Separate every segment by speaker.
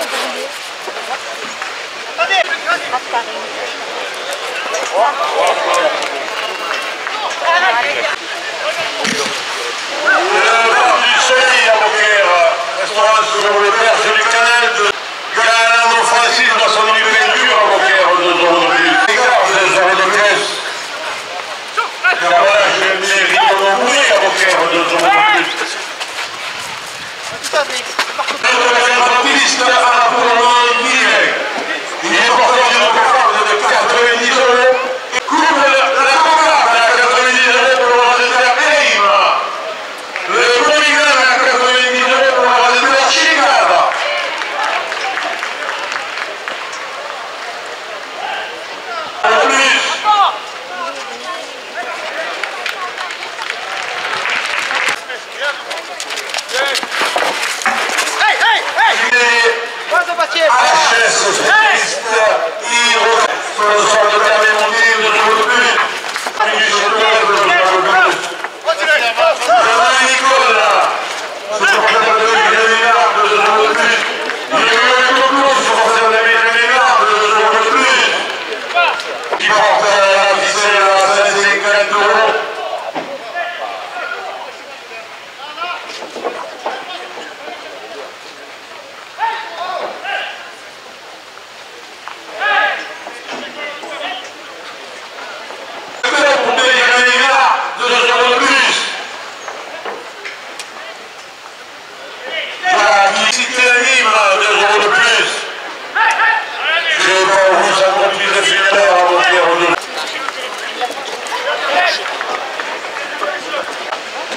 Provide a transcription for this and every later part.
Speaker 1: Le du à Beaucaire, restaurant sur le berge du Canal.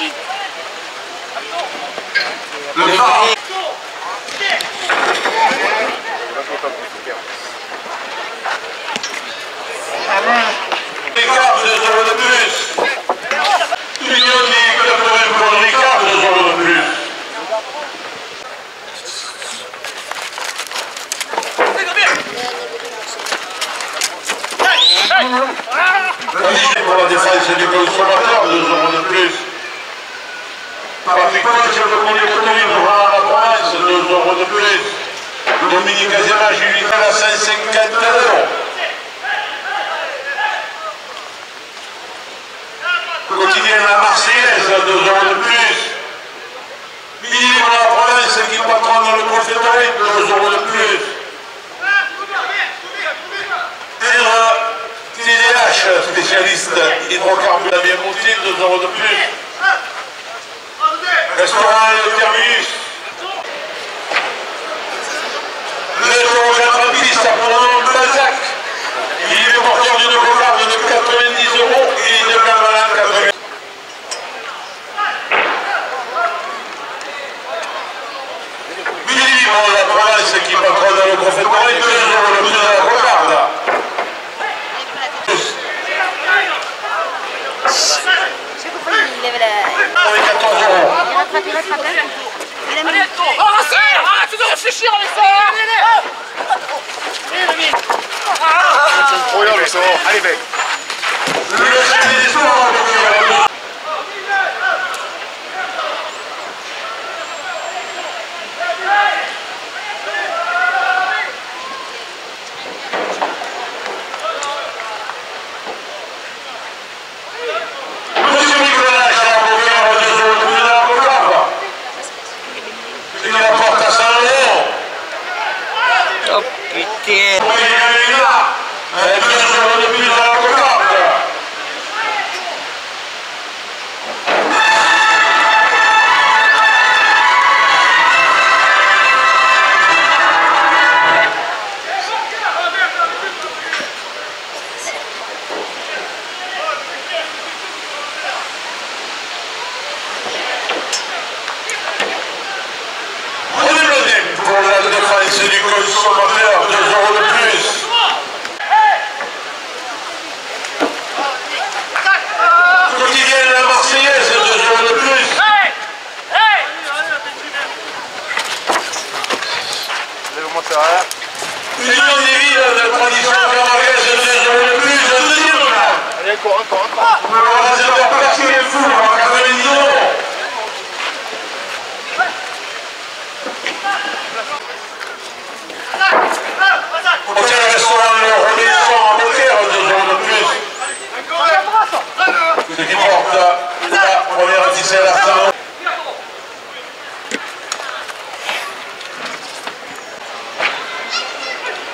Speaker 1: Let's go. 554 euros. Le quotidien de la Marseillaise, 2 euros de plus. Vivre la province qui patronne le confédéré, 2 euros de plus. Père TDH, spécialiste hydrocarbures à bien-montier, 2 euros de plus. Restaurant. Minimum la province qui patronne le confédéré, 2 euros le plus de la cocarde.
Speaker 2: Je comprends, il lève la...
Speaker 1: Avec 14 euros.
Speaker 2: Il rattrape, il rattrape. Il a mis...
Speaker 3: Oh, arrête Arrête de réfléchir avec ça
Speaker 4: Trop bien le sang. Allez mec.
Speaker 1: Le chef des histoires, Monsieur Nicolas, j'ai un beau-père de deux euros de plus dans la cocarde. Il apporte à Saint-Laurent.
Speaker 5: Oh putain
Speaker 1: Oui, il est là. Euh, Deux euros de plus dans la cocarde. On est le pour la défense du consommateur, 2 euros de plus. Quotidienne la Marseillaise, 2 euros de plus.
Speaker 4: Là.
Speaker 1: Union des villes de tradition 2 euros de plus. Le deuxième journal.
Speaker 4: Allez encore, encore, encore.
Speaker 1: On va se faire passer les fous en 90 euros. Hôtel restaurant Le en Beaucaire, 2 euros de plus. Ce qui porte la première officielle à. Nous allons trouver la piste pour le serment. Il est porteur de cocarde de 90 euros.
Speaker 4: Pour le chauffer.
Speaker 1: Le premier gagne à 90 euros pour le roi de fer Antoniem. Maçonnerie générale à Saint-Jean pour faire 2 euros de plus.
Speaker 4: Ah